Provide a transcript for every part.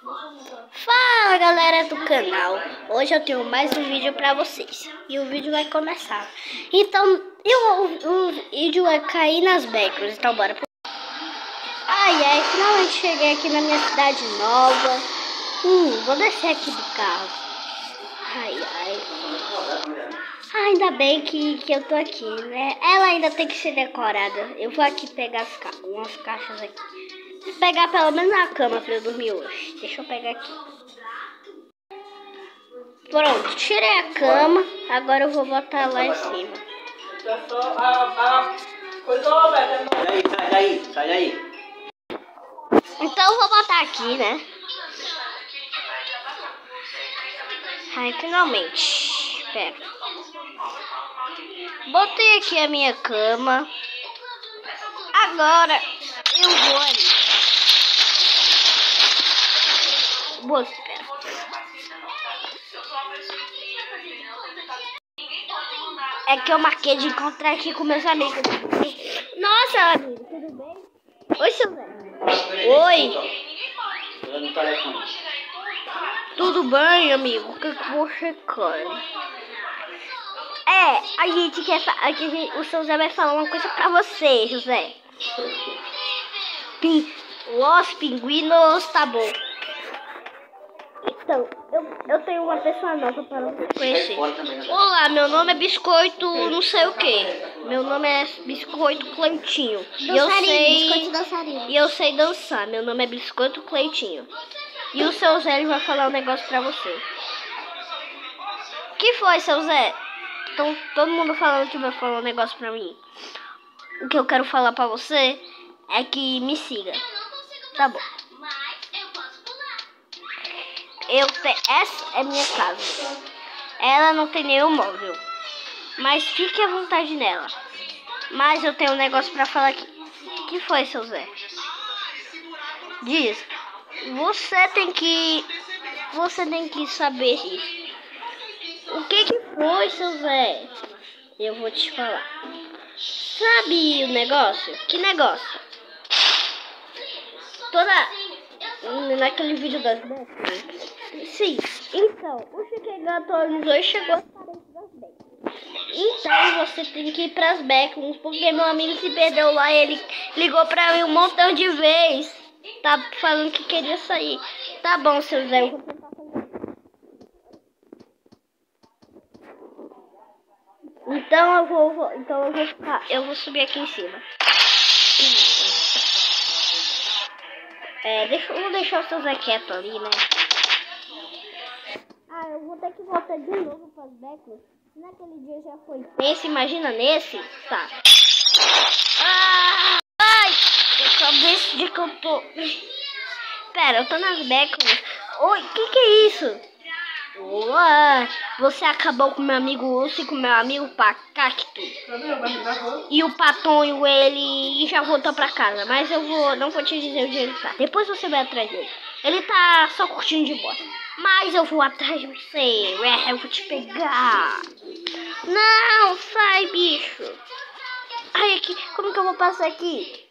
Fala galera do canal, hoje eu tenho mais um vídeo pra vocês e o vídeo vai começar. Então, eu, o, o vídeo vai cair nas becos, então bora. Ai ai, finalmente cheguei aqui na minha cidade nova. Hum, vou descer aqui do carro. Ai ai. Ah, ainda bem que, que eu tô aqui, né? Ela ainda tem que ser decorada. Eu vou aqui pegar ca umas caixas aqui. Pegar pelo menos a cama pra eu dormir hoje. Deixa eu pegar aqui. Pronto, tirei a cama. Agora eu vou botar lá em cima. Então eu vou botar aqui, né? Finalmente. Espera. Botei aqui a minha cama. Agora eu vou ali. Espera. É que eu marquei de encontrar aqui com meus amigos. Nossa, amigo, tudo bem? Oi, seu Zé. Oi. Tudo bem, amigo? O que, que você quer? É, a gente quer. a gente- o seu Zé vai falar uma coisa pra você, José. Pin, Los pinguinos, tá bom. Então, eu, eu tenho uma pessoa nova para conhecer. Olá, meu nome é Biscoito não sei o que. Meu nome é Biscoito Cleitinho. E eu sei. E eu sei dançar. Meu nome é Biscoito Cleitinho. E o seu Zé vai falar um negócio pra você. que foi, seu Zé? Então, todo mundo falando que vai falar um negócio pra mim. O que eu quero falar pra você é que me siga. Tá bom. Eu te... Essa é minha casa. Ela não tem nenhum móvel. Mas fique à vontade nela. Mas eu tenho um negócio pra falar aqui. que foi, seu Zé? Diz. Você tem que. Você tem que saber isso. O que que foi, seu Zé? Eu vou te falar. Sabe o negócio? Que negócio? Toda. Naquele vídeo das becas? Sim. Então, o atualizou e chegou a parede das becas. Então você tem que ir pras becas, porque meu amigo se perdeu lá ele ligou pra mim um montão de vezes. Tá falando que queria sair. Tá bom, seu Zé, eu. Então eu vou, vou- então eu vou ficar, eu vou subir aqui em cima. É, deixa, eu vou deixar o seu Zé quieto ali, né? Eu vou ter que voltar de novo pras becas. Naquele dia já foi. Nesse, imagina nesse? Tá. Ah, ai! Eu acabei de que eu tô. Pera, eu tô nas becas. Oi, que que é isso? Olá! Você acabou com meu amigo Urso e com meu amigo Pacacto. E o Patonho, ele já voltou pra casa. Mas eu vou, não vou te dizer onde ele tá. Depois você vai atrás dele. Ele tá só curtindo de boa. Mas eu vou atrás de você. É, eu vou te pegar. Não, sai, bicho. Ai, aqui, como que eu vou passar aqui?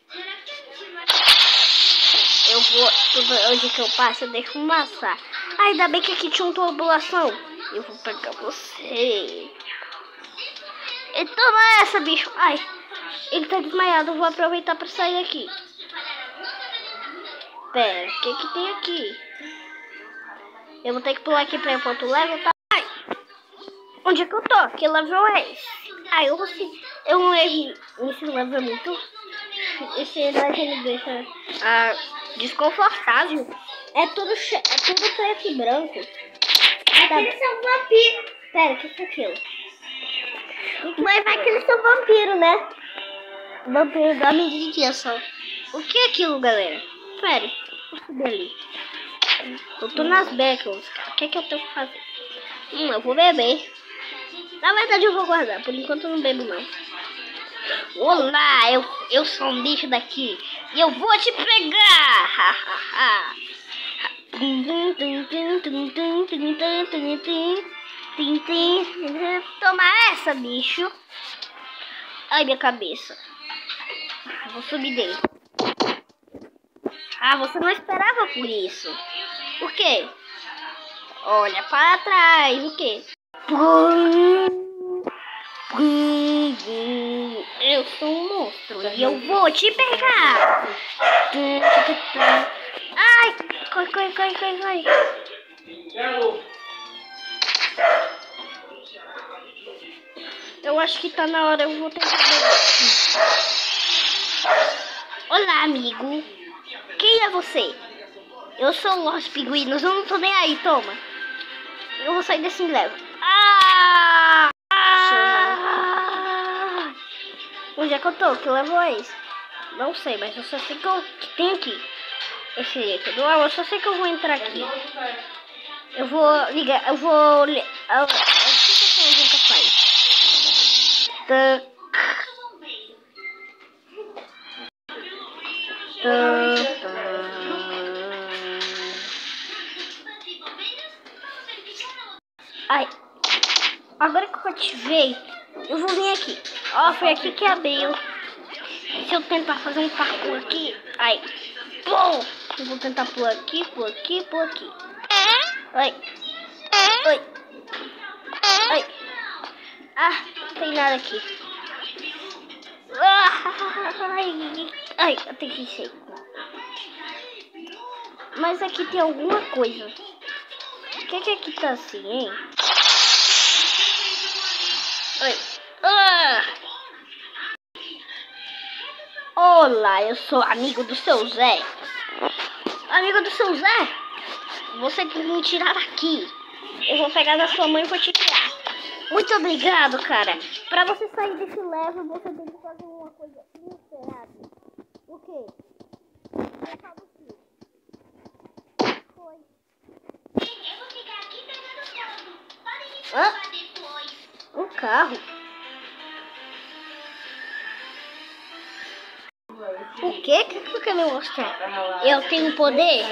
Eu vou, onde que eu passo, eu deixo maçã. Ai, ainda bem que aqui tinha uma tubulação. Eu vou pegar você. E toma essa, bicho. Ai, ele tá desmaiado, eu vou aproveitar pra sair daqui. Pera, o que que tem aqui? Eu vou ter que pular aqui pra ir pro outro level, tá? Ai, onde é que eu tô? Que level é esse? Ai, eu vou se... Eu não errei. Esse level é muito... Esse level me deixa ah, desconfortável. É tudo, é tudo preto e branco. Tá... Eles são vampiros. Pera, o que que é aquilo? Mas vai que eles são vampiros, né? Vampiro dorme de dia só. O que é aquilo, galera? Pera, Beleza. Eu tô nas becas cara. O que é que eu tenho que fazer? Hum, eu vou beber. Na verdade eu vou guardar. Por enquanto eu não bebo não. Olá, eu, eu sou um bicho daqui. E eu vou te pegar! Toma essa, bicho. Ai, minha cabeça. Vou subir dentro. Ah, você não esperava por isso. O quê? Olha para trás. O quê? Eu sou um monstro e eu vou te pegar. Ai, corre, corre, corre, corre, corre. Eu acho que tá na hora, eu vou tentar Olá, amigo. Quem é você? Eu sou o Los Piguinos, eu não tô nem aí, toma. Eu vou sair desse level. Ah! ah! Onde é que eu tô? Que level é esse? Não sei, mas eu só sei que, eu, aqui. Esse aqui do eu só sei que eu vou entrar aqui. Eu vou ligar, eu vou... O que que faz? Agora que eu ativei, eu vou vir aqui. Ó, foi aqui que abriu. Se eu tentar fazer um parkour aqui, ai. Pum! Eu vou tentar pular aqui, pular aqui, pular aqui. Oi. Oi. Oi. Ah, não tem nada aqui. Ai, ai, eu tenho que ir Mas aqui tem alguma coisa. O que, que aqui tá assim, hein? Oi. Ah! Olá, eu sou amigo do seu Zé. Amigo do seu Zé, você tem que me tirar daqui. Eu vou pegar da sua mãe e vou te tirar. Muito obrigado, cara. Pra você sair desse level, você tem que fazer uma coisa inesperada. O quê? Foi. Eu vou ficar aqui pegando fogo. Podem me. Carro? O que que tu quer me mostrar? Eu tenho poder?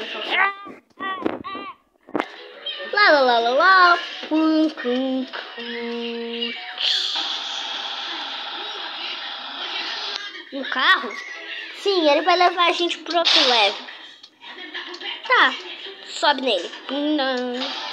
Lá, lá, lá, lá, lá. Pum, pum, pum. Um carro? Sim, ele vai levar a gente pro outro level. Tá, sobe nele. Não.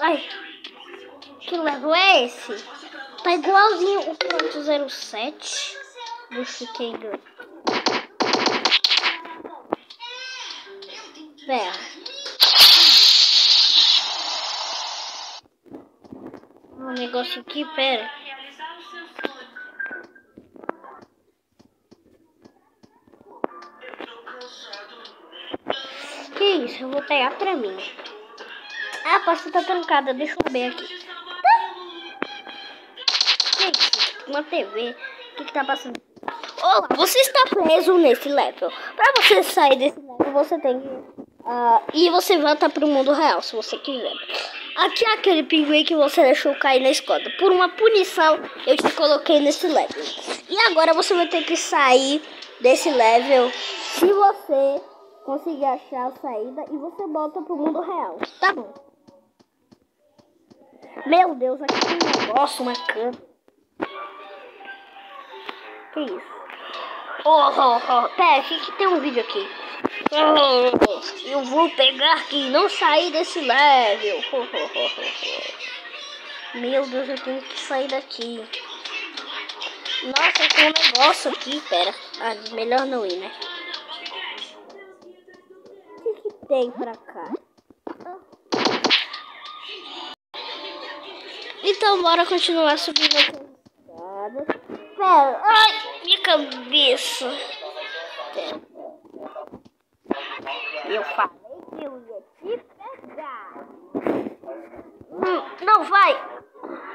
Ai, que level é esse? Tá igualzinho o ponto 07 do Chicago. Pera. Um negócio aqui, pera. Que isso? Eu vou pegar pra mim. Ah, a porta tá trancada. Deixa eu ver aqui. Isso? Uma TV. O que que tá passando? Olá, você está preso nesse level. Pra você sair desse level, você tem que... Uh, e você volta pro mundo real, se você quiser. Aqui é aquele pinguim que você deixou cair na escola. Por uma punição, eu te coloquei nesse level. E agora você vai ter que sair desse level se você conseguir achar a saída e você volta pro mundo real. Tá bom. Meu Deus, aqui tem um negócio, uma cama. Que isso? Oh, oh, oh. Pera, que, que tem um vídeo aqui. Eu vou pegar aqui não sair desse level. Meu Deus, eu tenho que sair daqui. Nossa, tem um negócio aqui. Pera. Ah, melhor não ir, né? O que, que tem pra cá? Então, bora continuar subindo aqui. Pera. Ai, minha cabeça. Eu falei que eu ia te pegar. Hum, não vai.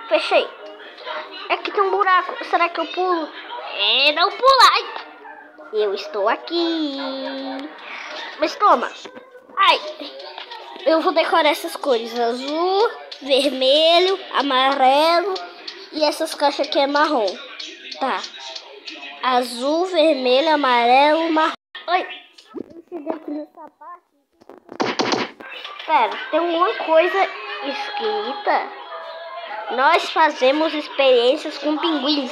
Fechei. É que tem um buraco. Será que eu pulo? É, não pula. Ai. Eu estou aqui. Mas toma. Ai. eu vou decorar essas cores: azul, vermelho, amarelo e essas caixas aqui é marrom. Tá. Azul, vermelho, amarelo, marrom. Oi. Eu cheguei aqui. Pera, tem uma coisa escrita. Nós fazemos experiências com pinguins.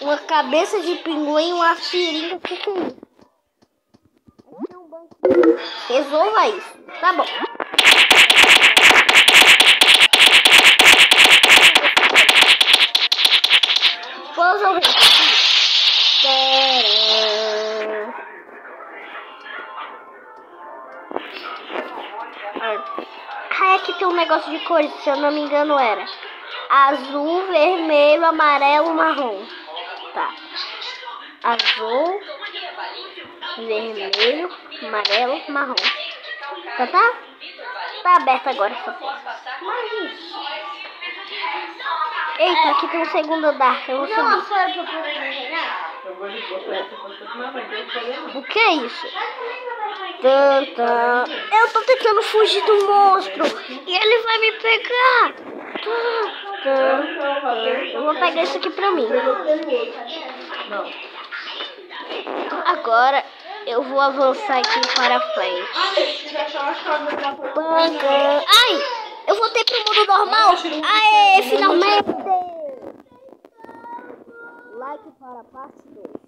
Uma cabeça de pinguim, uma seringa. O que é isso? Resolva isso. Tá bom. Resolver. Tcharam. Ah, aqui tem um negócio de cores, se eu não me engano era azul, vermelho, amarelo, marrom. Tá. Azul, vermelho, amarelo, marrom. Tá, tá? Tá aberto agora essa porta. Mas isso. Eita, aqui tem um segundo andar. Eu vou subir. O que é isso? Tan, tan. Eu tô tentando fugir do monstro. E ele vai me pegar. Eu vou pegar isso aqui pra mim. Agora eu vou avançar aqui para frente. Ai! Eu voltei pro mundo normal! Aê! Finalmente! Like para a parte 2.